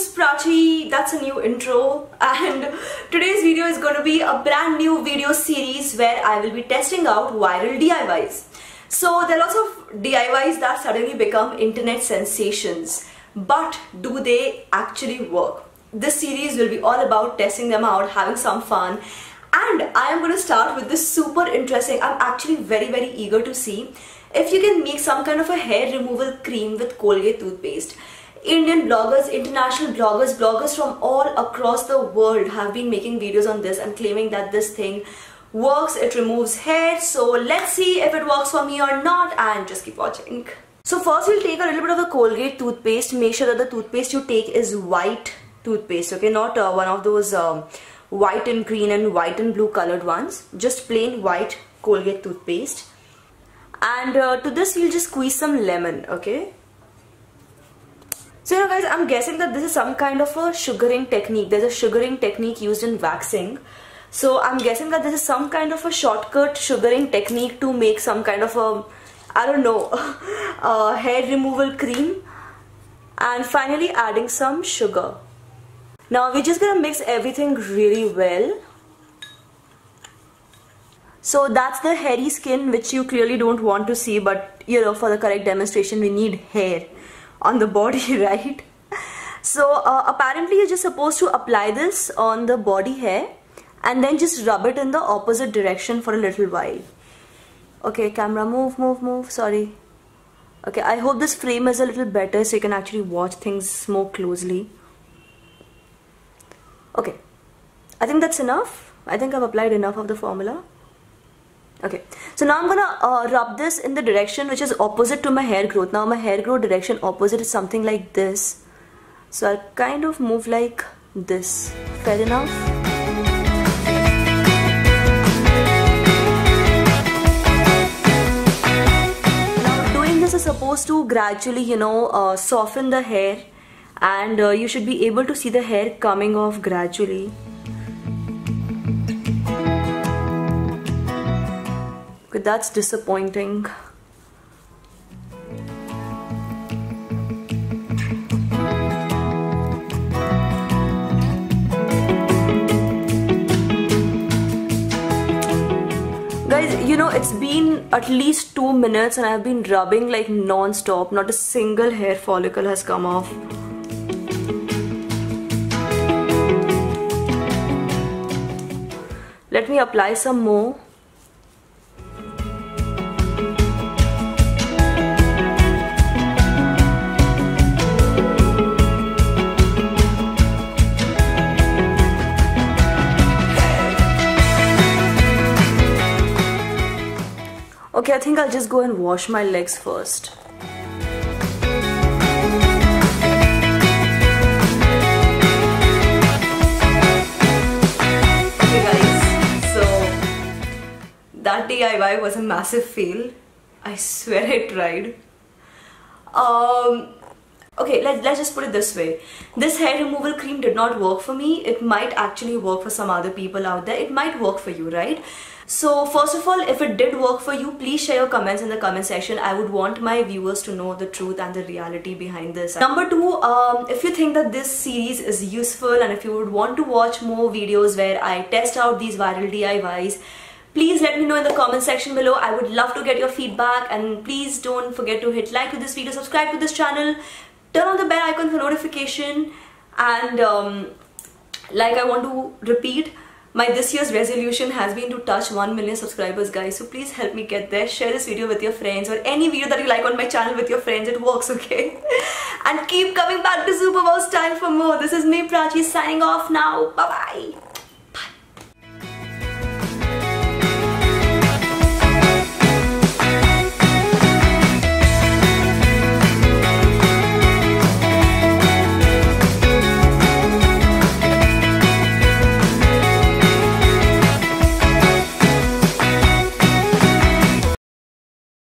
is Prachi, that's a new intro and today's video is going to be a brand new video series where I will be testing out viral DIYs. So there are lots of DIYs that suddenly become internet sensations but do they actually work? This series will be all about testing them out, having some fun and I am going to start with this super interesting, I'm actually very very eager to see if you can make some kind of a hair removal cream with Colgate toothpaste. Indian bloggers, international bloggers, bloggers from all across the world have been making videos on this and claiming that this thing works, it removes hair. So let's see if it works for me or not and just keep watching. So first we'll take a little bit of the Colgate toothpaste. Make sure that the toothpaste you take is white toothpaste, okay? Not uh, one of those um, white and green and white and blue colored ones. Just plain white Colgate toothpaste. And uh, to this we'll just squeeze some lemon, okay? So you know guys, I'm guessing that this is some kind of a sugaring technique. There's a sugaring technique used in waxing. So I'm guessing that this is some kind of a shortcut sugaring technique to make some kind of a, I don't know, a hair removal cream. And finally adding some sugar. Now we're just gonna mix everything really well. So that's the hairy skin which you clearly don't want to see but you know for the correct demonstration we need hair on the body right? So uh, apparently you're just supposed to apply this on the body hair and then just rub it in the opposite direction for a little while. Okay camera move move move. Sorry. Okay I hope this frame is a little better so you can actually watch things more closely. Okay. I think that's enough. I think I've applied enough of the formula. Okay so now I'm gonna uh, rub this in the direction which is opposite to my hair growth. Now my hair growth direction opposite is something like this. So I'll kind of move like this. Fair enough? Now doing this is supposed to gradually you know uh, soften the hair and uh, you should be able to see the hair coming off gradually But that's disappointing. Guys, you know, it's been at least two minutes and I've been rubbing like non-stop. Not a single hair follicle has come off. Let me apply some more. Okay, I think I'll just go and wash my legs first. Okay guys, so that DIY was a massive fail. I swear I tried. Um, okay let, let's just put it this way. This hair removal cream did not work for me. It might actually work for some other people out there. It might work for you right? So first of all if it did work for you please share your comments in the comment section. I would want my viewers to know the truth and the reality behind this. Number two um, if you think that this series is useful and if you would want to watch more videos where i test out these viral diys please let me know in the comment section below. I would love to get your feedback and please don't forget to hit like to this video subscribe to this channel turn on the bell icon for notification and um, like I want to repeat my this year's resolution has been to touch 1 million subscribers guys. So please help me get there. Share this video with your friends or any video that you like on my channel with your friends. It works okay? And keep coming back to SuperWowStyle for more. This is me Prachi signing off now. Bye bye